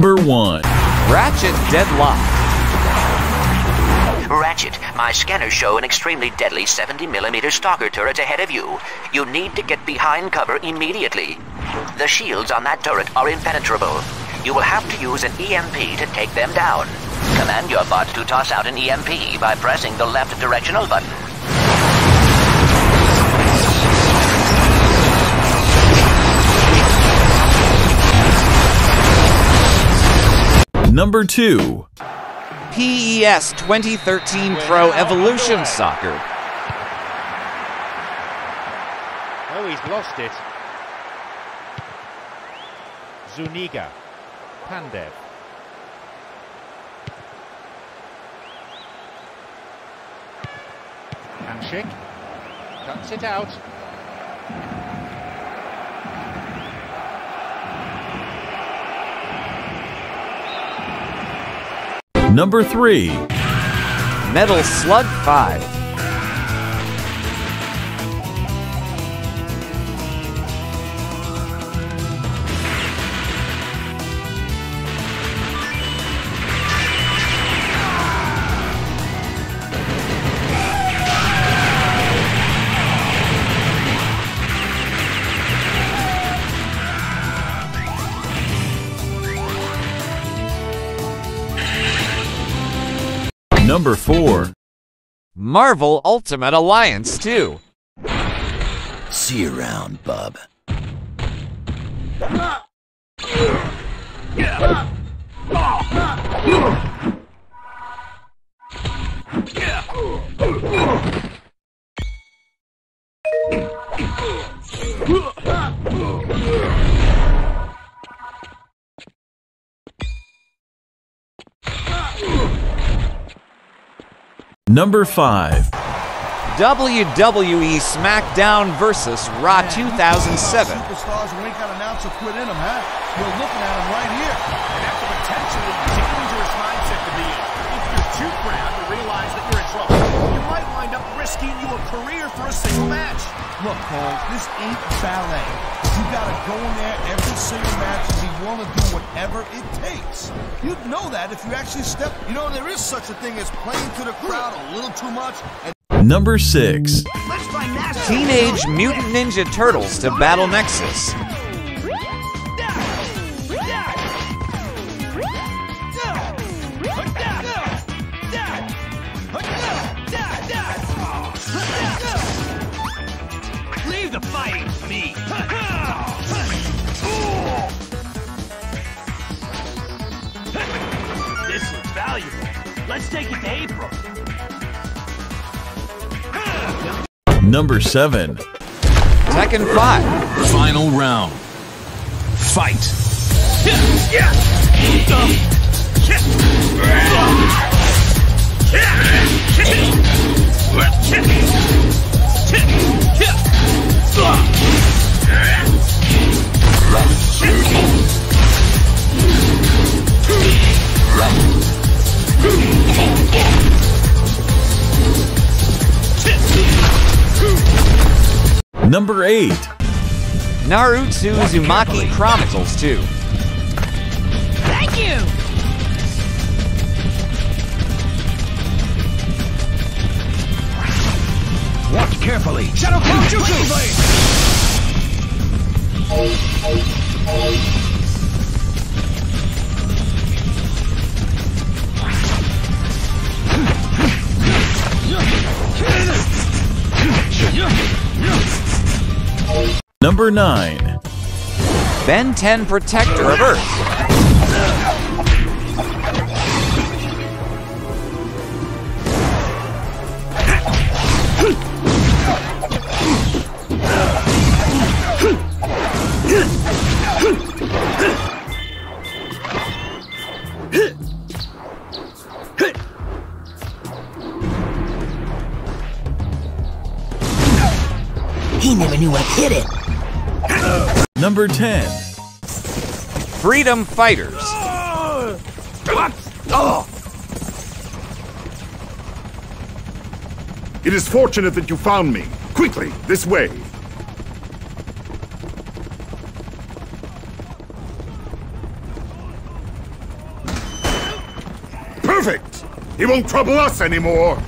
Number 1. Ratchet Deadlock. Ratchet, my scanners show an extremely deadly 70mm stalker turret ahead of you. You need to get behind cover immediately. The shields on that turret are impenetrable. You will have to use an EMP to take them down. Command your bot to toss out an EMP by pressing the left directional button. Number 2. PES 2013 Pro Evolution Soccer. Oh, he's lost it. Zuniga. Pandev. Hamsik. Cuts it out. Number 3. Metal Slug 5. Number 4. Marvel Ultimate Alliance 2. See you around, bub. Number 5. WWE SmackDown vs. Raw 2007. Superstars who ain't got an ounce of quit in them, huh? You're looking at them right here. And that's a potentially dangerous mindset to be in. If you're too proud to realize that you're in trouble, you might wind up risking your career for a single match. Look, Cole, this ain't ballet. You gotta go in there every single match and be willing to do whatever it takes. You'd know that if you actually step. You know, there is such a thing as playing to the crowd a little too much. And Number 6. Let's find master. Teenage Mutant Ninja Turtles 2 Battle Nexus. Leave the fighting to me. valuable. Let's take it to April. Number 7. Tekken 5. Final round. Fight. Number 8. Naruto Uzumaki Chronicles 2. Thank you! Watch carefully. Shadow Clone Jutsu! Number 9. Ben 10 Protector of Earth. He never knew I hit it. Number 10. Freedom Fighters. It is fortunate that you found me. Quickly, this way. Perfect! He won't trouble us anymore!